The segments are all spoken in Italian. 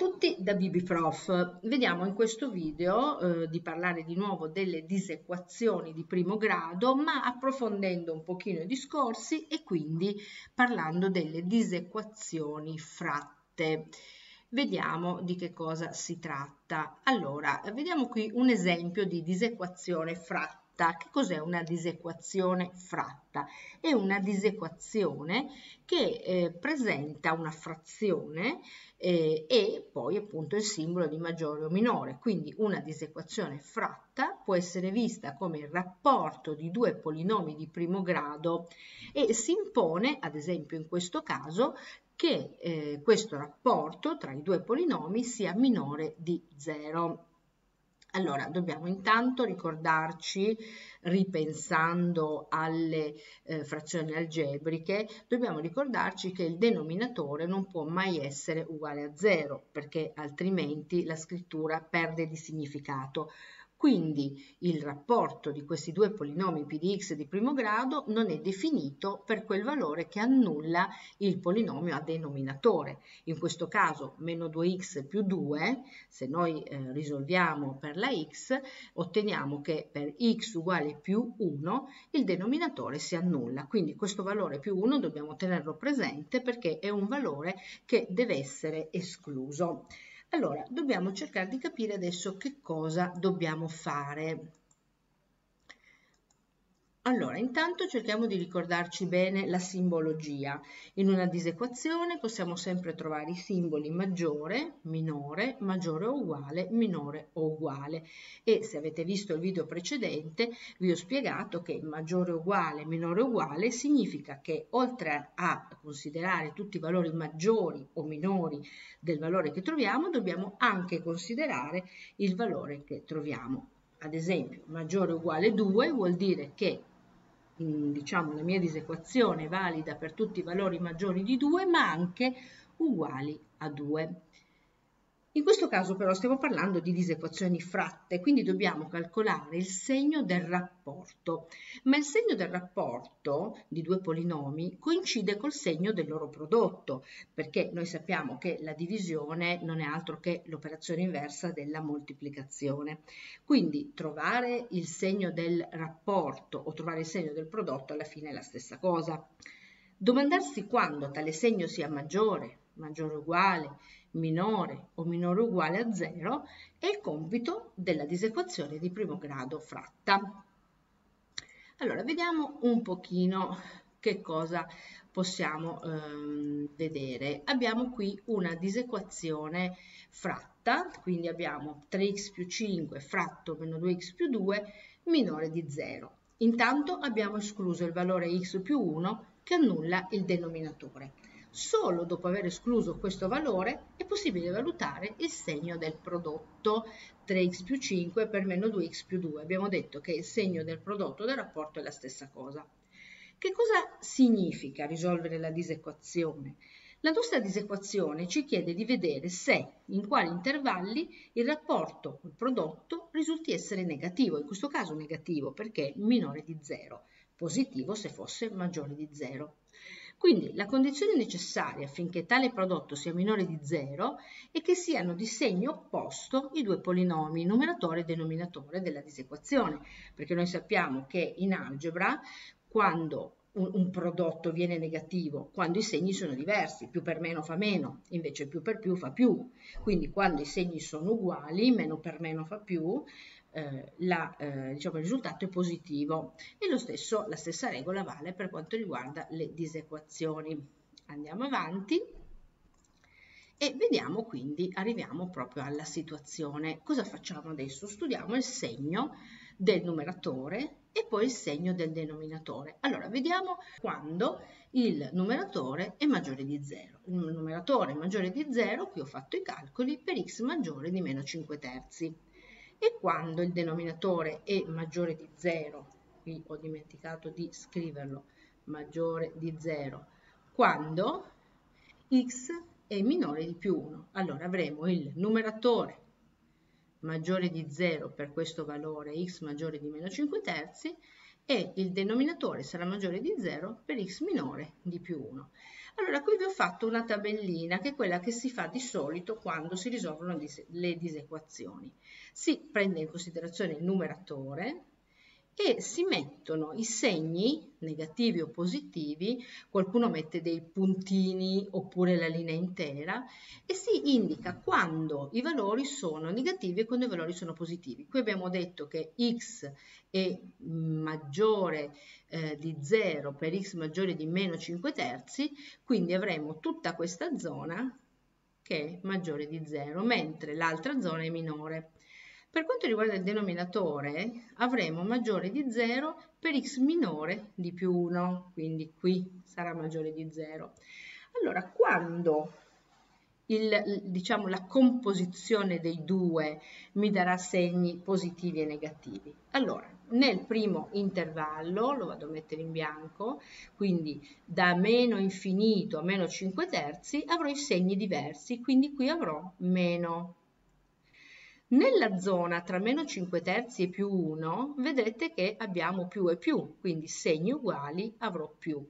tutti da BBProf. Vediamo in questo video eh, di parlare di nuovo delle disequazioni di primo grado, ma approfondendo un pochino i discorsi e quindi parlando delle disequazioni fratte. Vediamo di che cosa si tratta. Allora, vediamo qui un esempio di disequazione fratta fratta. Che cos'è una disequazione fratta? È una disequazione che eh, presenta una frazione eh, e poi appunto il simbolo di maggiore o minore. Quindi una disequazione fratta può essere vista come il rapporto di due polinomi di primo grado e si impone, ad esempio in questo caso, che eh, questo rapporto tra i due polinomi sia minore di 0. Allora, dobbiamo intanto ricordarci, ripensando alle eh, frazioni algebriche, dobbiamo ricordarci che il denominatore non può mai essere uguale a 0, perché altrimenti la scrittura perde di significato. Quindi il rapporto di questi due polinomi p di x di primo grado non è definito per quel valore che annulla il polinomio a denominatore. In questo caso meno 2x più 2, se noi eh, risolviamo per la x, otteniamo che per x uguale più 1 il denominatore si annulla. Quindi questo valore più 1 dobbiamo tenerlo presente perché è un valore che deve essere escluso. Allora, dobbiamo cercare di capire adesso che cosa dobbiamo fare. Allora, intanto cerchiamo di ricordarci bene la simbologia. In una disequazione possiamo sempre trovare i simboli maggiore, minore, maggiore o uguale, minore o uguale. E se avete visto il video precedente vi ho spiegato che maggiore o uguale, minore o uguale significa che oltre a considerare tutti i valori maggiori o minori del valore che troviamo, dobbiamo anche considerare il valore che troviamo. Ad esempio, maggiore o uguale 2 vuol dire che diciamo, la mia disequazione valida per tutti i valori maggiori di 2, ma anche uguali a 2. In questo caso però stiamo parlando di disequazioni fratte, quindi dobbiamo calcolare il segno del rapporto, ma il segno del rapporto di due polinomi coincide col segno del loro prodotto, perché noi sappiamo che la divisione non è altro che l'operazione inversa della moltiplicazione. Quindi trovare il segno del rapporto o trovare il segno del prodotto alla fine è la stessa cosa. Domandarsi quando tale segno sia maggiore, maggiore o uguale, minore o minore o uguale a 0 è il compito della disequazione di primo grado fratta. Allora, vediamo un pochino che cosa possiamo ehm, vedere. Abbiamo qui una disequazione fratta, quindi abbiamo 3x più 5 fratto meno 2x più 2 minore di 0. Intanto abbiamo escluso il valore x più 1 che annulla il denominatore. Solo dopo aver escluso questo valore è possibile valutare il segno del prodotto 3x più 5 per meno 2x più 2. Abbiamo detto che il segno del prodotto del rapporto è la stessa cosa. Che cosa significa risolvere la disequazione? La nostra disequazione ci chiede di vedere se in quali intervalli il rapporto il prodotto risulti essere negativo, in questo caso negativo perché minore di 0, positivo se fosse maggiore di 0. Quindi la condizione necessaria affinché tale prodotto sia minore di 0 è che siano di segno opposto i due polinomi, numeratore e denominatore della disequazione, perché noi sappiamo che in algebra quando un, un, prodotto viene negativo, quando i segni sono diversi, più per meno fa meno, invece più per più fa più, quindi quando i segni sono uguali, meno per meno fa più, eh, la, eh, diciamo, il risultato è positivo e lo stesso, la stessa regola vale per quanto riguarda le disequazioni. Andiamo avanti e vediamo quindi, arriviamo proprio alla situazione. Cosa facciamo adesso? Studiamo il segno del numeratore e poi il segno del denominatore. Allora, vediamo quando il numeratore è maggiore di 0. Il numeratore è maggiore di 0, qui ho fatto i calcoli, per x maggiore di meno 5 terzi e quando il denominatore è maggiore di 0, qui ho dimenticato di scriverlo, maggiore di 0, quando x è minore di più 1. Allora avremo il numeratore maggiore di 0 per questo valore x maggiore di meno 5 terzi e il denominatore sarà maggiore di 0 per x minore di più 1. Allora, qui vi ho fatto una tabellina che è quella che si fa di solito quando si risolvono le disequazioni. Si prende in considerazione il numeratore, e si mettono i segni negativi o positivi, qualcuno mette dei puntini oppure la linea intera e si indica quando i valori sono negativi e quando i valori sono positivi. Qui abbiamo detto che x è maggiore eh, di 0 per x maggiore di meno 5 terzi, quindi avremo tutta questa zona che è maggiore di 0, mentre l'altra zona è minore. Per quanto riguarda il denominatore, avremo maggiore di 0 per x minore di più 1, quindi qui sarà maggiore di 0. Allora, quando il, diciamo, la composizione dei due mi darà segni positivi e negativi? Allora, nel primo intervallo, lo vado a mettere in bianco, quindi da meno infinito a meno 5 terzi, avrò i segni diversi, quindi qui avrò meno nella zona tra meno 5 terzi e più 1 vedete che abbiamo più e più, quindi segni uguali avrò più.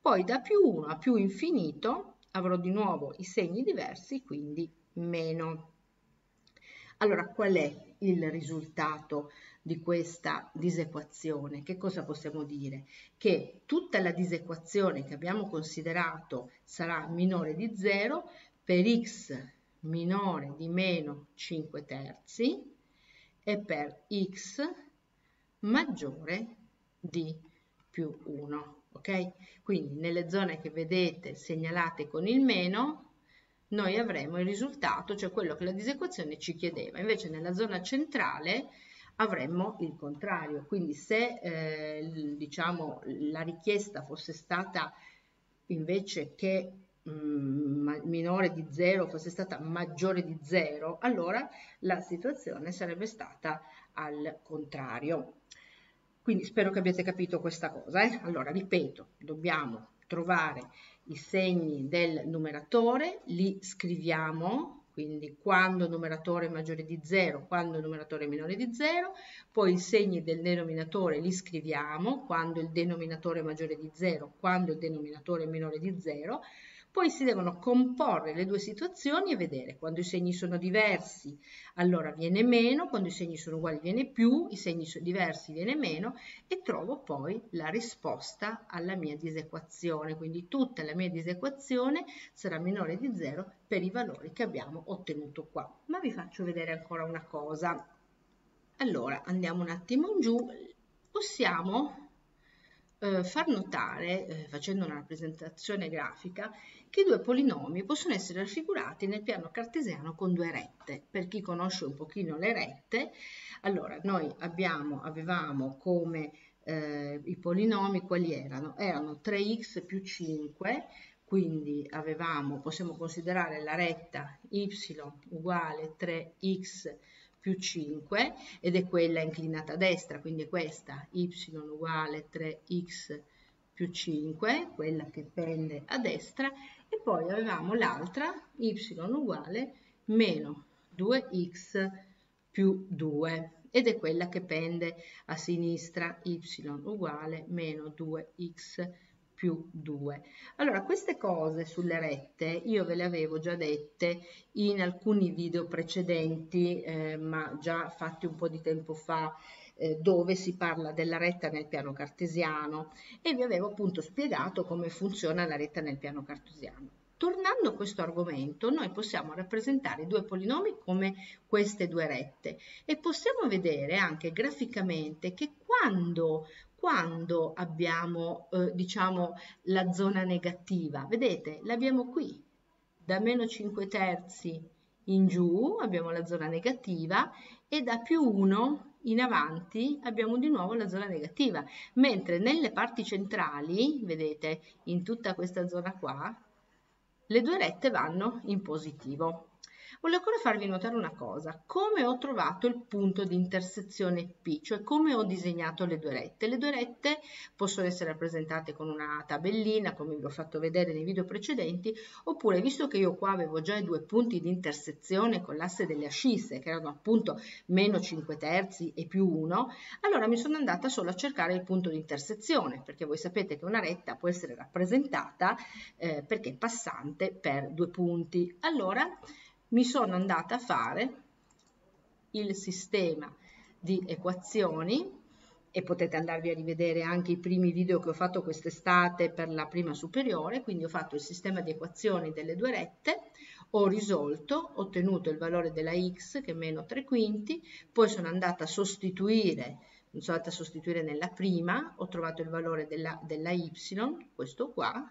Poi da più 1 a più infinito avrò di nuovo i segni diversi, quindi meno. Allora qual è il risultato di questa disequazione? Che cosa possiamo dire? Che tutta la disequazione che abbiamo considerato sarà minore di 0 per x minore di meno 5 terzi e per x maggiore di più 1. Ok? Quindi nelle zone che vedete segnalate con il meno noi avremo il risultato, cioè quello che la disequazione ci chiedeva. Invece nella zona centrale avremmo il contrario. Quindi se eh, diciamo, la richiesta fosse stata invece che minore di 0 fosse stata maggiore di 0, allora la situazione sarebbe stata al contrario. Quindi spero che abbiate capito questa cosa. Eh? Allora, ripeto, dobbiamo trovare i segni del numeratore, li scriviamo, quindi quando numeratore è maggiore di 0, quando numeratore è minore di 0, poi i segni del denominatore li scriviamo, quando il denominatore è maggiore di 0, quando il denominatore è minore di 0, poi si devono comporre le due situazioni e vedere quando i segni sono diversi allora viene meno, quando i segni sono uguali viene più, i segni sono diversi viene meno e trovo poi la risposta alla mia disequazione. Quindi tutta la mia disequazione sarà minore di 0 per i valori che abbiamo ottenuto qua. Ma vi faccio vedere ancora una cosa. Allora andiamo un attimo in giù, possiamo eh, far notare, eh, facendo una rappresentazione grafica, che i due polinomi possono essere raffigurati nel piano cartesiano con due rette. Per chi conosce un pochino le rette, allora noi abbiamo, avevamo come eh, i polinomi quali erano? Erano 3x più 5, quindi avevamo, possiamo considerare la retta y uguale 3x più 5 ed è quella inclinata a destra, quindi questa y uguale 3x più 5, quella che pende a destra, e poi avevamo l'altra y uguale meno 2x più 2 ed è quella che pende a sinistra y uguale meno 2x più 2. Allora, queste cose sulle rette io ve le avevo già dette in alcuni video precedenti, eh, ma già fatti un po' di tempo fa, eh, dove si parla della retta nel piano cartesiano e vi avevo appunto spiegato come funziona la retta nel piano cartesiano. Tornando a questo argomento, noi possiamo rappresentare i due polinomi come queste due rette e possiamo vedere anche graficamente che quando quando abbiamo eh, diciamo la zona negativa vedete l'abbiamo qui da meno 5 terzi in giù abbiamo la zona negativa e da più 1 in avanti abbiamo di nuovo la zona negativa mentre nelle parti centrali vedete in tutta questa zona qua le due rette vanno in positivo Voglio ancora farvi notare una cosa, come ho trovato il punto di intersezione P, cioè come ho disegnato le due rette. Le due rette possono essere rappresentate con una tabellina, come vi ho fatto vedere nei video precedenti, oppure visto che io qua avevo già i due punti di intersezione con l'asse delle ascisse, che erano appunto meno 5 terzi e più 1, allora mi sono andata solo a cercare il punto di intersezione, perché voi sapete che una retta può essere rappresentata eh, perché è passante per due punti. Allora, mi sono andata a fare il sistema di equazioni e potete andarvi a rivedere anche i primi video che ho fatto quest'estate per la prima superiore, quindi ho fatto il sistema di equazioni delle due rette, ho risolto, ho ottenuto il valore della x che è meno 3 quinti, poi sono andata a sostituire, sono andata a sostituire nella prima, ho trovato il valore della, della y, questo qua,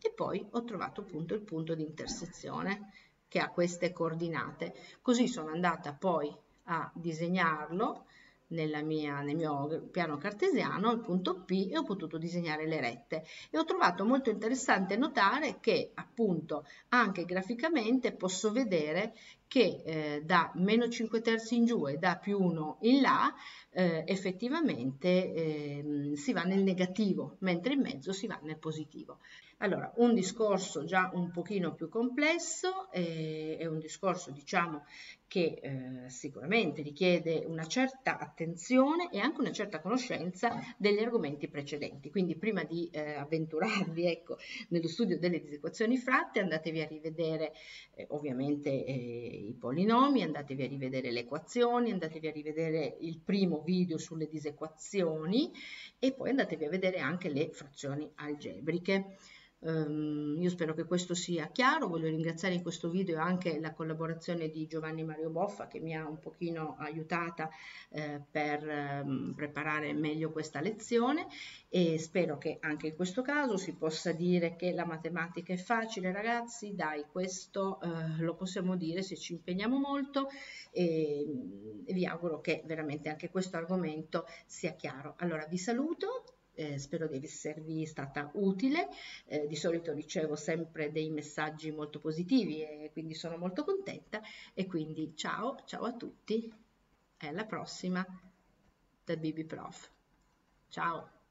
e poi ho trovato appunto il punto di intersezione che ha queste coordinate. Così sono andata poi a disegnarlo mia, nel mio piano cartesiano, il punto P, e ho potuto disegnare le rette. E ho trovato molto interessante notare che appunto anche graficamente posso vedere che eh, da meno 5 terzi in giù e da più 1 in là eh, effettivamente eh, si va nel negativo, mentre in mezzo si va nel positivo. Allora, un discorso già un pochino più complesso, eh, è un discorso diciamo che eh, sicuramente richiede una certa attenzione e anche una certa conoscenza degli argomenti precedenti. Quindi prima di eh, avventurarvi ecco, nello studio delle disequazioni fratte andatevi a rivedere eh, ovviamente eh, i polinomi, andatevi a rivedere le equazioni, andatevi a rivedere il primo video sulle disequazioni e poi andatevi a vedere anche le frazioni algebriche. Um, io spero che questo sia chiaro, voglio ringraziare in questo video anche la collaborazione di Giovanni Mario Boffa che mi ha un pochino aiutata eh, per um, preparare meglio questa lezione. E spero che anche in questo caso si possa dire che la matematica è facile ragazzi, dai questo eh, lo possiamo dire se ci impegniamo molto. E, e vi auguro che veramente anche questo argomento sia chiaro. Allora vi saluto eh, spero di esservi stata utile, eh, di solito ricevo sempre dei messaggi molto positivi e quindi sono molto contenta e quindi ciao, ciao a tutti e alla prossima da Bibi Prof. Ciao!